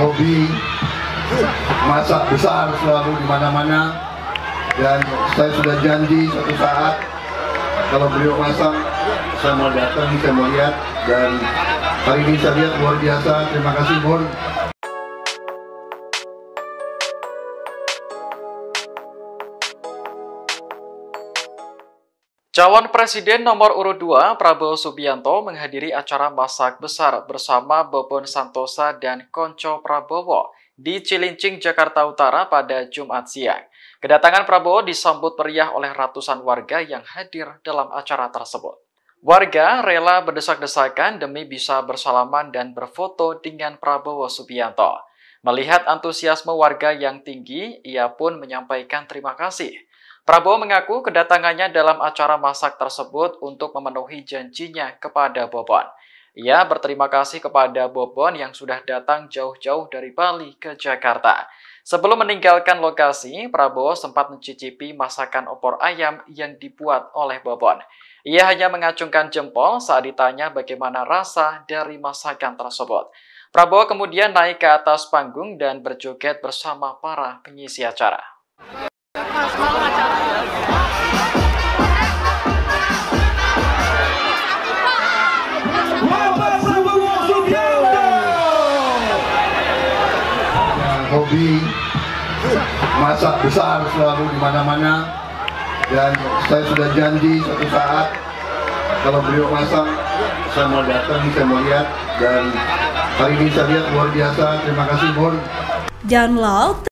hobi masak besar selalu di mana-mana dan saya sudah janji suatu saat kalau beliau masak saya mau datang, saya mau lihat dan hari ini saya lihat luar biasa. Terima kasih Bun. Calon Presiden nomor urut 2 Prabowo Subianto menghadiri acara masak besar bersama Bobon Santosa dan Konco Prabowo di Cilincing, Jakarta Utara pada Jumat siang. Kedatangan Prabowo disambut meriah oleh ratusan warga yang hadir dalam acara tersebut. Warga rela berdesak-desakan demi bisa bersalaman dan berfoto dengan Prabowo Subianto. Melihat antusiasme warga yang tinggi, ia pun menyampaikan terima kasih. Prabowo mengaku kedatangannya dalam acara masak tersebut untuk memenuhi janjinya kepada Bobon. Ia berterima kasih kepada Bobon yang sudah datang jauh-jauh dari Bali ke Jakarta. Sebelum meninggalkan lokasi, Prabowo sempat mencicipi masakan opor ayam yang dibuat oleh Bobon. Ia hanya mengacungkan jempol saat ditanya bagaimana rasa dari masakan tersebut. Prabowo kemudian naik ke atas panggung dan berjoget bersama para pengisi acara. Hobi masak besar selalu di mana-mana dan saya sudah janji suatu saat kalau beliau masak saya mau datang, saya mau lihat dan hari ini saya lihat luar biasa. Terima kasih Bun. Download